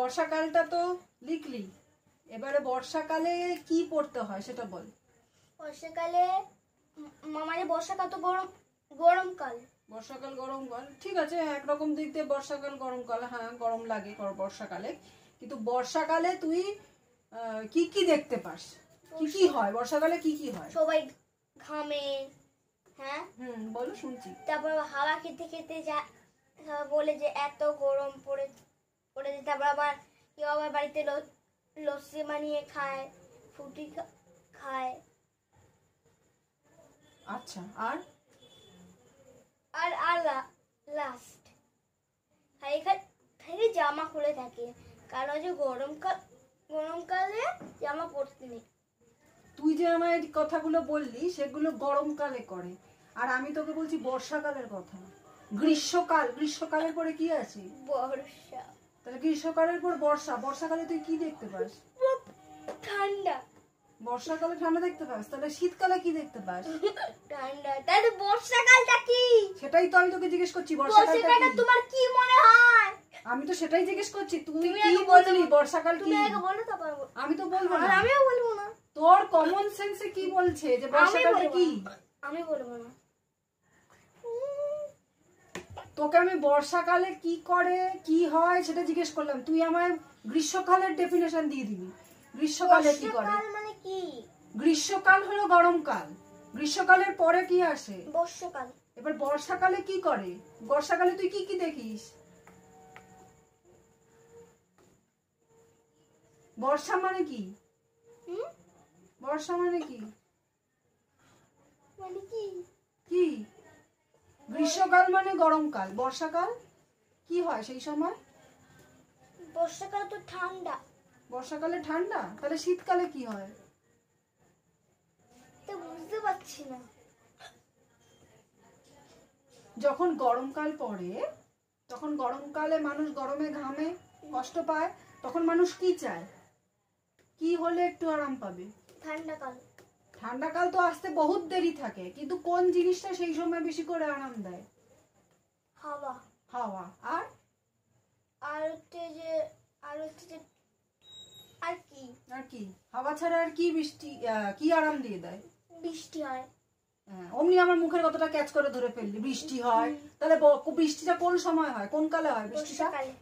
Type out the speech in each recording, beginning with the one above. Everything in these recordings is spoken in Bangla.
বর্ষাকালটা তো লিখলি। এবারে বর্ষাকালে কি পড়তে হয় সেটা বল। বর্ষাকালে আমাদের বর্ষাকাল তো গরম গরমকাল। বর্ষাকাল গরমকাল। ঠিক আছে একরকম দিক দিয়ে বর্ষাকাল গরমকাল হ্যাঁ গরম লাগে বর্ষাকালে। কিন্তু বর্ষাকালে তুই কি কি দেখতে পাস? কি কি হয়? বর্ষাকালে কি কি হয়? সবাই ঘামে হ্যাঁ? হুম বলো শুনছি। তারপর হাওয়া খেতে খেতে যা বলে যে এত গরম তারপর আবার কেউ আবার বাড়িতে লস্যি বানিয়ে খায় ফুটি খায়। আচ্ছা আর? আর আর লাস্ট এখানে জামা খুলে থাকে। কারণ যে গরমকাল গরমকালে জামা পরতে নেই। তুই যে এই কথাগুলো বললি সেগুলো গরমকালে করে। আর আমি তোকে বলছি বর্ষাকালের কথা। গ্রীষ্মকাল গ্রীষ্মকালের পরে কি আছে? বর্ষা। তাহলে গ্রীষ্মকালের পর বর্ষা বর্ষাকালে তুই কি দেখতে পাস? ঠান্ডা। বর্ষাকালে ঠান্ডা দেখতে পাস? তাহলে শীতকালে কি দেখতে পাস? ঠান্ডা। তাহলে বর্ষাকালটা কি? সেটাই তো আমি তোকে জিজ্ঞেস করছি বর্ষাকালটা? তোমার কি মনে হয়? আমি তো সেটাই জিজ্ঞেস করছি তুমি কি বললি? বর্ষাকাল কি? আমি তো বলব না। আমিও বলব না। তোর কমন সেন্সে কি বলছে যে আমি বর্ষাকালটা কি? আমি বলব না। তোকে আমি বর্ষাকালে কি করে কি হয় সেটা জিজ্ঞেস করলাম। তুই আমায় গ্রীষ্মকালের ডেফিনেশন দিয়ে দিবি। গ্রীষ্মকালে কি করে? মানে কি? গ্রীষ্মকাল হলো গরমকাল। গ্রীষ্মকালের পরে কি আসে? বর্ষাকাল। এবার বর্ষাকালে কি করে? বর্ষাকালে তুই কি কি দেখিস? বর্ষা মানে কি? হুম? বর্ষা মানে কি? মানে কি? কি? গ্রীষ্মকাল মানে গরমকাল বর্ষাকাল? কি হয় সেই সময়? বর্ষাকাল তো ঠান্ডা। বর্ষাকালে ঠান্ডা? তাহলে শীতকালে কি হয়? তো বুঝতে পারছি না। যখন গরমকাল পড়ে তখন গরমকালে মানুষ গরমে ঘামে কষ্ট পায় তখন মানুষ কি চায়? কি হলে একটু আরাম পাবে? ঠান্ডাকাল। ঠান্ডাকাল তো আসতে বহুত দেরি থাকে কিন্তু কোন জিনিসটা সেই সময় বেশি করে আরাম দেয়? হাওয়া। হাওয়া। আর? আর হচ্ছে যে আর হচ্ছে যে আর কি? আর কি? হাওয়া ছাড়া আর কি বৃষ্টি কি আরাম দিয়ে দেয়? বৃষ্টি হয়। হ্যাঁ, অমনি আমার মুখের কথাটা ক্যাচ করে ধরে ফেললি বৃষ্টি হয়। তাহলে বৃষ্টিটা কোন সময় হয়? কোন কালে হয় বৃষ্টিটা? বর্ষাকালে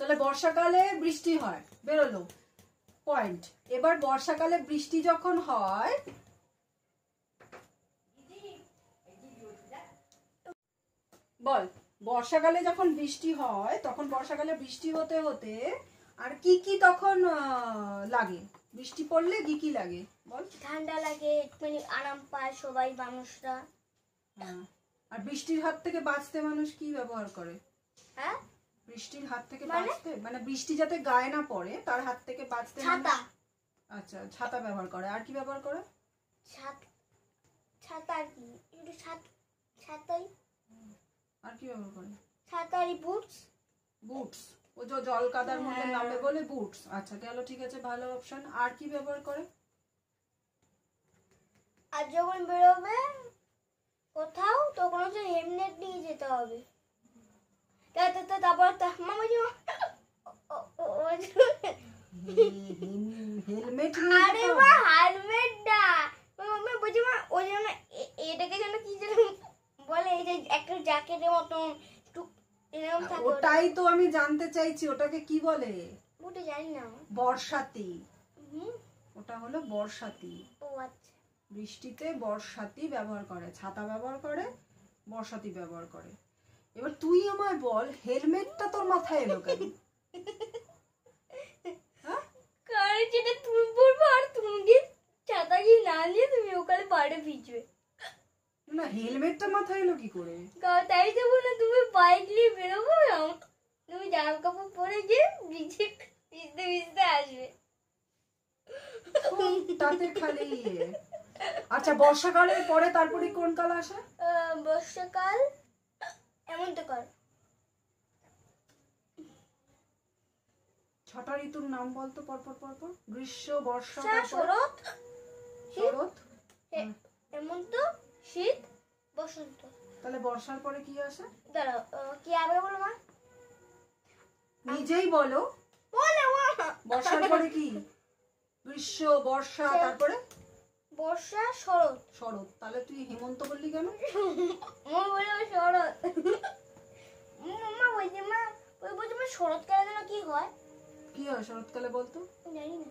তাহলে বর্ষাকালে বৃষ্টি হয় বেরোলো। পয়েন্ট এবার বর্ষাকালে বৃষ্টি যখন হয় বল বর্ষাকালে যখন বৃষ্টি হয় তখন বর্ষাকালে বৃষ্টি হতে হতে আর কি কি তখন আহ, লাগে? বৃষ্টি পড়লে কি কি লাগে? বল। ঠান্ডা লাগে একটুখানি আরাম পায় সবাই মানুষরা। হ্যাঁ। আর বৃষ্টির হাত থেকে বাঁচতে মানুষ কি ব্যবহার করে? হ্যাঁ? বৃষ্টির হাত থেকে মানে? বাঁচতে মানে বৃষ্টি যাতে গায়ে না পড়ে তার হাত থেকে বাঁচতে ছাতা। আচ্ছা ছাতা ব্যবহার করে। আর কি ব্যবহার করে? ছাত ছাতা আর কি? একটু ছাত ছাতাই। আর কি ব্যবহার করে? ছাতারি বুটস বুটস ও যে জল কাদার মধ্যে হ্যাঁ। নামে বলে বুটস আচ্ছা গেল ঠিক আছে ভালো অপশন আর কি ব্যবহার করে? আর যখন বেরোবে কোথাও তখন হচ্ছে হেমনেট নিয়ে যেতে হবে। তারপর আরে মা হেলমেট না। মামা বলছি মা ওই জন্য এটাকে যেন কি যেন বলে এই যে একটা জ্যাকেটের মতন একটু এরকম থাকে ওটাই তো আমি জানতে চাইছি ওটাকে কি বলে? ওটা জানি না। বর্ষাতি। ওটা হলো বর্ষাতি। ও আচ্ছা। বৃষ্টিতে বর্ষাতি ব্যবহার করে ছাতা ব্যবহার করে বর্ষাতি ব্যবহার করে। এবার তুই আমায় বল হেলমেটটা তোর মাথায় এলো কেন? হ্যাঁ? কারণ যেটা তুমি পড়বে আর তুমি ছাতা কি না নিয়ে তুমি ওখানে পাড়ে ভিজবে। না হেলমেটটা মাথায় এলো কি করে? তাই তো বলে তুমি বাইক নিয়ে বেরোবো তুমি জামা কাপড় পরে গিয়ে ভিজে ভিজতে ভিজতে আসবে। তাতে খালি। আচ্ছা বর্ষাকালের পরে তারপরে কোন কাল আসে? বর্ষাকাল কর। ছটা ঋতুর নাম বলতো পরপর পরপর। গ্রীষ্ম বর্ষা শরৎ শরৎ? হেমন্ত শীত বসন্ত। তাহলে বর্ষার পরে কি আসে? দাঁড়াও কি আবার বলো মা? নিজেই বলো। বলে বর্ষার পরে কি? গ্রীষ্ম বর্ষা তারপরে? বর্ষা শরৎ। শরৎ। তাহলে তুই হেমন্ত বললি কেন মা বলে শরৎ মা বলছে মা ওই বলছে মা শরৎকালে যেন কি হয় কি শরৎকালে বলতো? জানি না।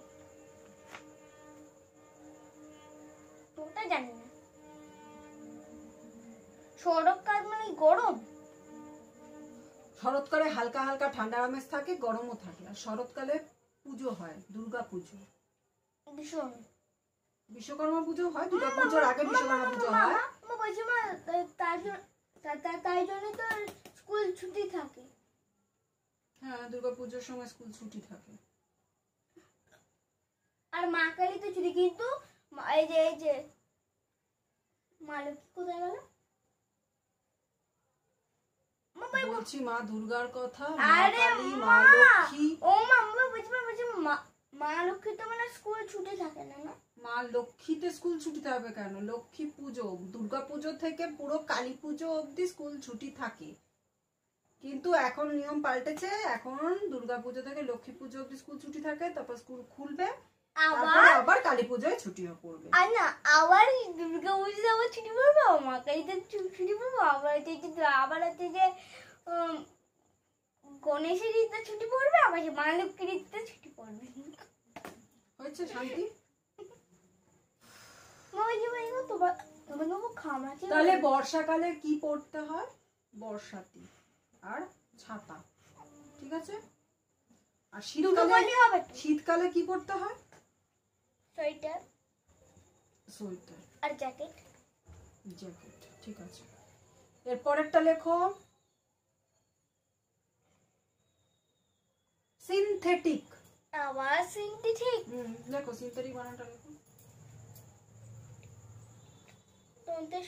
ওটা জানি না। শরৎকাল মানে গরম? শরৎকালে হালকা হালকা ঠান্ডা আমেজ থাকে গরমও থাকে। আর শরৎকালে পুজো হয় দুর্গা পুজো। ভীষণ। বিশ্বকর্মা পুজো হয় দুর্গা পুজোর আগে বিশ্বকর্মা পুজো হয়। মা বলছি মা তাই জন্য তো স্কুল ছুটি থাকে। হ্যাঁ দুর্গা পুজোর সময় স্কুল ছুটি থাকে। আর মা কালী তো ছুটি কিন্তু এই যে এই যে মা লক্ষ্মী কোথায় গেল? বলছি মা দুর্গার কথা আরে মা লক্ষ্মী। ও মা বলছি মা বলছি মা মা লক্ষ্মী তো মানে স্কুল ছুটি থাকে না না? মা লক্ষ্মীতে স্কুল ছুটিতে হবে কেন? লক্ষ্মী পুজো দুর্গা পুজো থেকে পুরো কালী পুজো অবধি স্কুল ছুটি থাকে। কিন্তু এখন নিয়ম পাল্টেছে এখন দুর্গা পুজো থেকে লক্ষ্মী পুজো অবধি স্কুল ছুটি থাকে তারপর স্কুল খুলবে। আবার আবার কালী পুজোয় ছুটিও পড়বে। আর না আবার দুর্গা পুজোতে আবার ছুটি পড়ব? মা কালীতে ছুটি পড়ব? আবার হচ্ছে আবার হচ্ছে যে গণেশের ঈদে ছুটি পড়বে? আবার যে মা লক্ষ্মীর ছুটি হয়েছে শান্তি? তাহলে বর্ষাকালে কি পড়তে হয়? বর্ষাতি আর ছাতা। ঠিক আছে? আর শীতকালে। শীতকালে কি পড়তে হয়? সোয়েটার। সোয়েটার। আর জ্যাকেট। জ্যাকেট ঠিক আছে। এর পরেরটা লেখো। সিনথেটিক আবার সিনটি ঠিক হুম লেখো সিনথেটিক বানানটা লেখো। তোমাদের